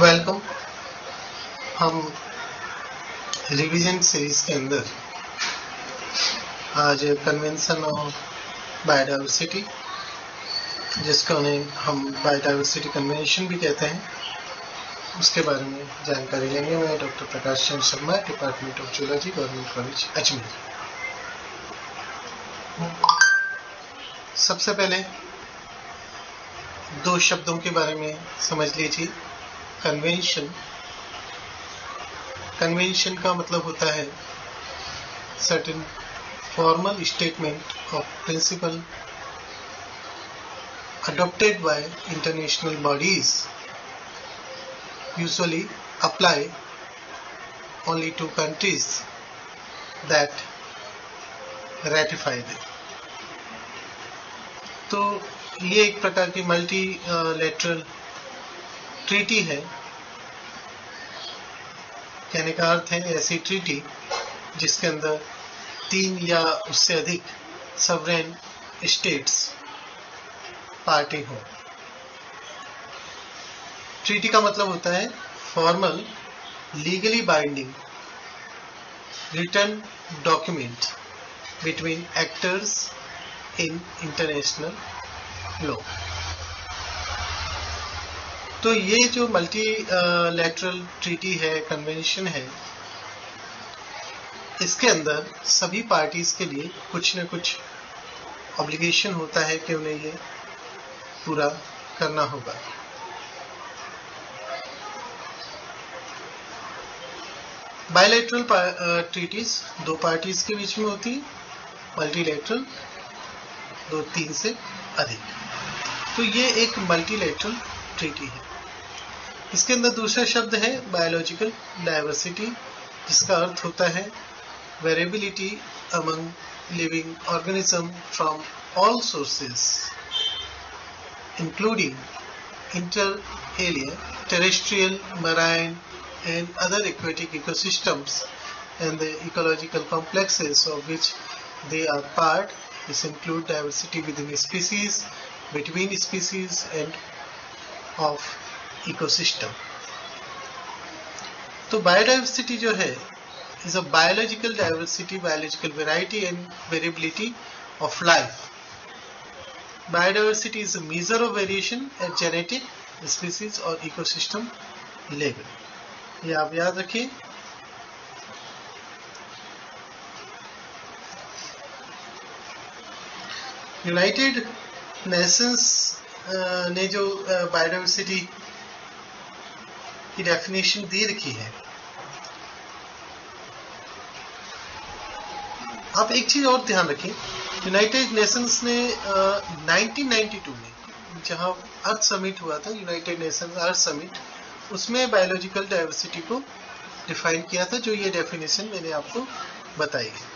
Welcome हम revision series के अंदर आज कन्वेंशन ऑफ़ बायोडाइवर्सिटी जिसको हम बायोडाइवर्सिटी कन्वेंशन भी कहते हैं, उसके बारे में जानकारी लेंगे। मैं doctor Prakash Chandra Sharma department of zoology government college Ajmer. सबसे पहले दो शब्दों के बारे में समझ लीजिए। कन्वेंशन कन्वेंशन का मतलब होता है certain formal statement of principle adopted by international bodies usually apply only to countries that ratified तो ये एक प्रकार की मल्टी लेटरल ट्रीटी है। कहने का अर्थ है ऐसी ट्रीटी जिसके अंदर तीन या उससे अधिक सवरेन स्टेट्स पार्टी हो। ट्रीटी का मतलब होता है formal legally binding written document between actors in international law तो ये जो मल्टी लेटरल ट्रीटी है कन्वेंशन है, इसके अंदर सभी पार्टीज़ के लिए कुछ न कुछ ऑब्लिगेशन होता है कि उन्हें ये पूरा करना होगा। बायोलेटरल ट्रीटीज दो पार्टीज़ के बीच में होती है मल्टीलेटरल दो तीन से अधिक। तो ये एक मल्टीलेटरल ट्रीटी है। इसके अंदर दूसरा शब्द है बायोलॉजिकल डायवर्सिटी जिसका अर्थ होता है variability among living organism from all sources including inter alia terrestrial marine and other aquatic ecosystems and the ecological complexes of which they are part this include diversity within species between species and of ecosystem. तो biodiversity जो है is a biological diversity biological variety and variability of life biodiversity is a measure of variation at genetic, species or ecosystem level. ये आप याद रखिए। United Nations ने जो biodiversity की डेफिनेशन दे रखी है। आप एक चीज़ और ध्यान रखें यूनाइटेड नेशंस ने uh, 1992 में जहाँ अर्थ समिट हुआ था यूनाइटेड नेशंस अर्थ समिट उसमें बायोलॉजिकल डाइवर्सिटी को डिफाइन किया था जो ये डेफिनेशन मैंने आपको बताई है।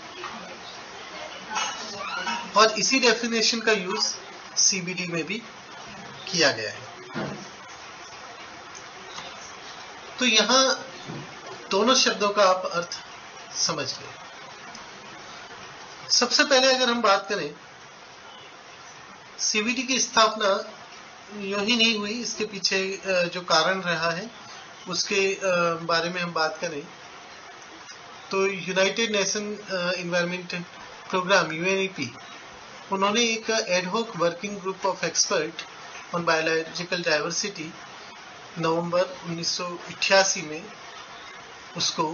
और इसी डेफिनेशन का यूज़ सीबीडी में भी किया गया है। तो यहाँ दोनों शब्दों का आप अर्थ समझ गए सबसे पहले अगर हम बात करें सीबीटी की स्थापना यूँ ही नहीं हुई, इसके पीछे जो कारण रहा है, उसके बारे में हम बात करें तो United Nation environment programme UNEP उन्होंने एक ad hoc working group of expert on biological diversity November 1988 में उसको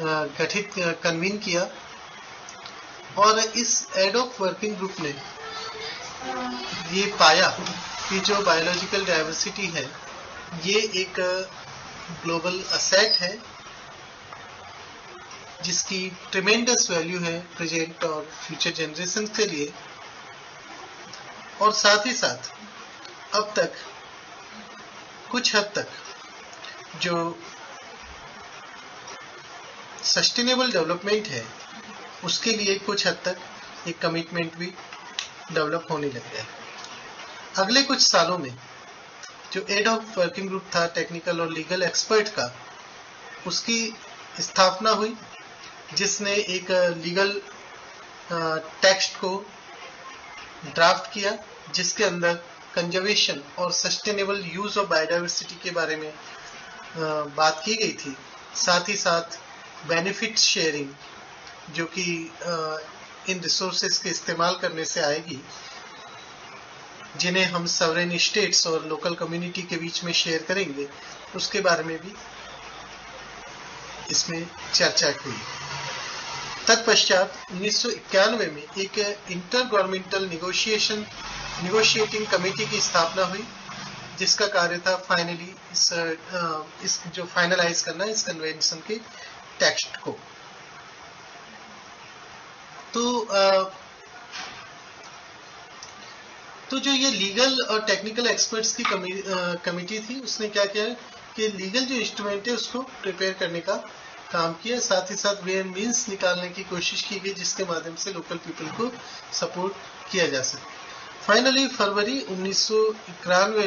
गठित कन्वीन किया और इस एडोक वर्किंग ग्रुप ने ये पाया कि जो बायोलॉजिकल डाइवर्सिटी है, ये एक ग्लोबल असेट है, जिसकी ट्रिमेंडस वैल्यू है प्रेजेंट और फ्यूचर जनरेशन के लिए और साथ ही साथ अब तक कुछ हद तक जो सस्टेनेबल डेवलपमेंट है, उसके लिए कुछ हद तक एक कमिटमेंट भी डेवलप होने लग गया अगले कुछ सालों में जो एड ऑफ़ वर्किंग ग्रुप था टेक्निकल और लीगल एक्सपर्ट का, उसकी स्थापना हुई, जिसने एक लीगल टेक्स्ट को ड्राफ्ट किया, जिसके अंदर कंजर्वेशन और सस्टेनेबल यूज़ ऑफ़ बायोडाइवर्सिटी के बारे में बात की गई थी। साथ ही साथ बेनिफिट शेयरिंग जो कि इन रिसोर्सेज के इस्तेमाल करने से आएगी, जिन्हें हम सवरेन स्टेट्स और लोकल कम्युनिटी के बीच में शेयर करेंगे, उसके बारे में भी इसमें चर्चा हुई तत्पश्चात उन्नीस सौ इक्यानवे में एक intergovernmental negotiation negotiating committee की स्थापना हुई जिसका कार्य था फाइनली इस, इस जो फाइनलाइज करना इस कन्वेंशन के टेक्स्ट को। तो तो जो ये लीगल और टेक्निकल एक्सपर्ट्स की कमेटी थी उसने क्या किया कि लीगल जो इंस्ट्रूमेंट है उसको प्रिपेयर करने का काम किया साथ ही साथ वे मीन्स निकालने की कोशिश की गई जिसके माध्यम से लोकल पीपल को सपोर्ट किया जा सके फाइनली फरवरी उन्नीस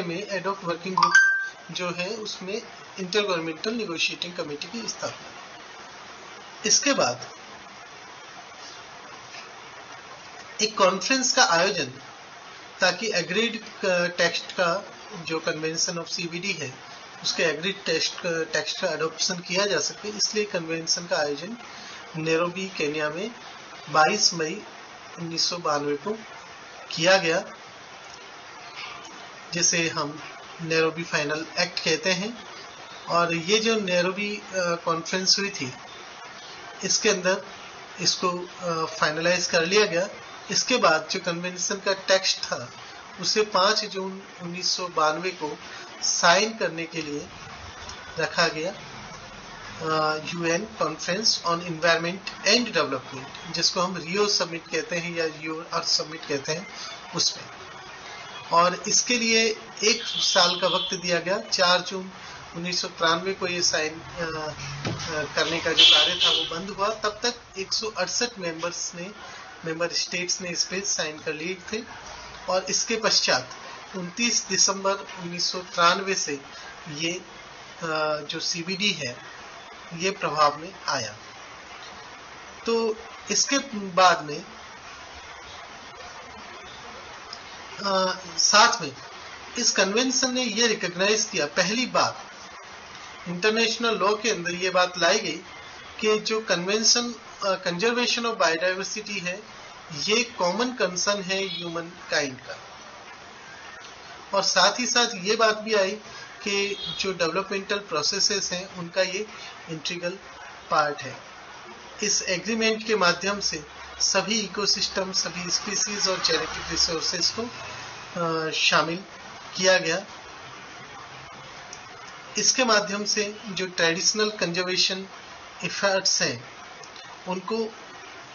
में एड ऑफ़ वर्किंग ग्रुप जो है, उसमें इंटर गवर्नमेंटल निगोशिएटिंग कमेटी की स्थापना इसके बाद एक कॉन्फ्रेंस का आयोजन, ताकि एग्रीड टेक्स्ट का जो कन्वेंशन ऑफ़ सीबीडी है, उसके एग्रीड टेक्स्ट टेक्स्ट का अडोप्शन किया जा सके। इसलिए कन्वेंशन का आयोजन नेरोबी केनिया में 22 मई उन्नीस सौ बानवे को किया गया, जिसे हम नेरोबी फाइनल एक्ट कहते हैं। और ये जो नेरोबी कॉन्फ्रेंस हुई थी, इसके अंदर इसको फाइनलाइज कर लिया गया। इसके बाद जो कन्वेंशन का टेक्स्ट था, उसे 5 जून उन्नीस सौ बानवे को साइन करने के लिए रखा गया। UN conference on environment and development जिसको हम रियो समिट कहते हैं या रियो अर्थ समिट कहते हैं, उसमें। और इसके लिए एक साल का वक्त दिया गया, चार जून उन्नीस को ये साइन करने का जो कार्य था वो बंद हुआ। तब तक एक मेंबर्स ने मेंबर स्टेट्स ने इस पे साइन कर लिए थे। और इसके पश्चात 29 दिसंबर उन्नीस से ये जो सीबीडी है ये प्रभाव में आया। तो इसके बाद में आ, साथ में इस कन्वेंशन ने ये रिकॉग्नाइज किया पहली बार इंटरनेशनल लॉ के अंदर ये बात लाई गई कि जो कन्वेंशन कंजर्वेशन ऑफ़ बायोडाइवर्सिटी है ये कॉमन कंसर्न है ह्यूमन काइंड का। और साथ ही साथ ये बात भी आई कि जो डेवलपमेंटल प्रोसेसेस हैं, उनका ये इंट्रीगल पार्ट है। इस एग्रीमेंट के माध्यम से सभी इकोसिस्टम सभी स्पीसीज और जेनेटिक रिसोर्सेज को शामिल किया गया। इसके माध्यम से जो ट्रेडिशनल कंजर्वेशन इफर्ट्स हैं, उनको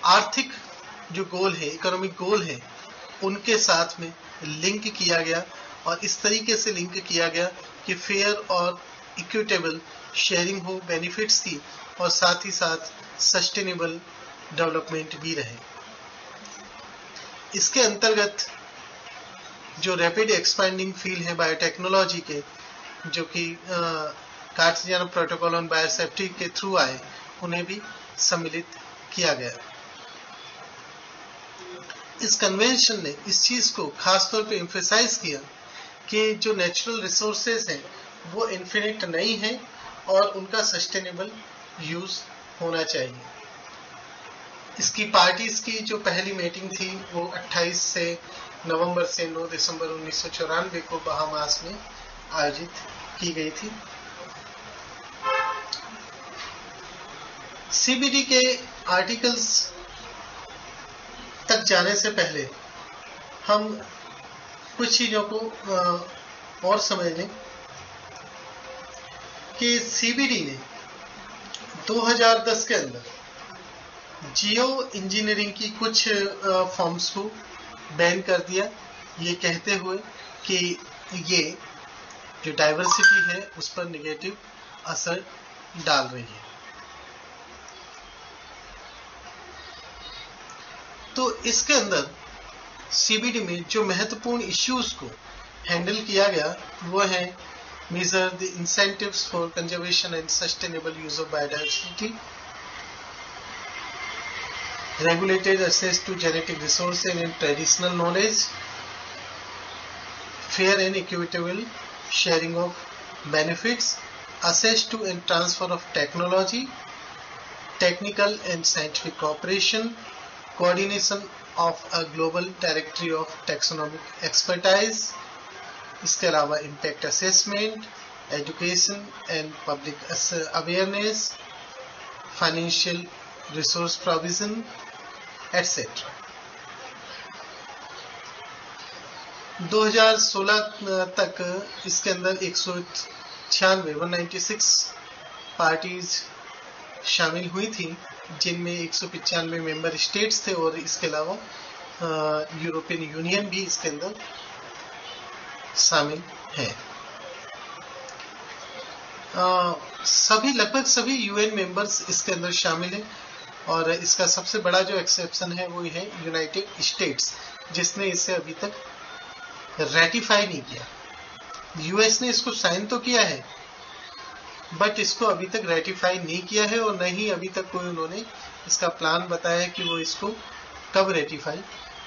आर्थिक जो गोल है इकोनॉमिक गोल है, उनके साथ में लिंक किया गया और इस तरीके से लिंक किया गया कि फेयर और इक्विटेबल शेयरिंग हो बेनिफिट्स की, और साथ ही साथ सस्टेनेबल डेवलपमेंट भी रहे। इसके अंतर्गत जो रैपिड एक्सपेंडिंग फ़ील्ड है बायोटेक्नोलॉजी के, जो कि कार्टिजियन प्रोटोकॉल ऑन बायोसेफ्टी के थ्रू आए, उन्हें भी सम्मिलित किया गया। इस कन्वेंशन ने इस चीज़ को खासतौर पर इम्फेसाइज किया कि जो नेचुरल रिसोर्सेज हैं, वो इन्फिनिट नहीं है और उनका सस्टेनेबल यूज़ होना चाहिए। इसकी पार्टीज़ की जो पहली मीटिंग थी, वो 28 से नवंबर से 9 दिसंबर उन्नीस सौ चौरानबे को बहामास में आयोजित की गई थी। सीबीडी के आर्टिकल्स तक जाने से पहले हम कुछ चीज़ों को और समझ लें कि सीबीडी ने 2010 के अंदर जियो इंजीनियरिंग की कुछ फॉर्म्स को बैन कर दिया। ये कहते हुए कि ये जो डाइवर्सिटी है, उस पर निगेटिव असर डाल रही है। तो इसके अंदर सीबीडी में जो महत्वपूर्ण इश्यूज़ को हैंडल किया गया, वो है major the incentives for conservation and sustainable use of biodiversity regulated access to genetic resource and traditional knowledge fair and equitable sharing of benefits access to and transfer of technology technical and scientific cooperation coordination of a global directory of taxonomic expertise, इसके अलावा impact assessment, education and public awareness, financial resource provision, etc. 2016 तक इसके अंदर एक सौ छियानवे one parties शामिल हुई थी जिनमें एक सौ पिचानवे मेंबर स्टेट्स थे और इसके अलावा यूरोपियन यूनियन भी इसके अंदर शामिल है। आ, सभी लगभग सभी यूएन मेंबर्स इसके अंदर शामिल हैं और इसका सबसे बड़ा जो एक्सेप्शन है वो है यूनाइटेड स्टेट्स जिसने इसे अभी तक रेटिफाई नहीं किया। यूएस ने इसको साइन तो किया है बट इसको अभी तक रेटिफाई नहीं किया है और न ही अभी तक कोई उन्होंने इसका प्लान बताया है कि वो इसको कब रेटिफाई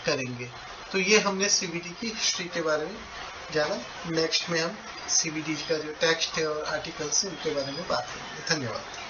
करेंगे। तो ये हमने सीबीडी की हिस्ट्री के बारे में जाना। नेक्स्ट में हम सीबीडी का जो टेक्स्ट है और आर्टिकल्स है उनके बारे में बात करेंगे। धन्यवाद।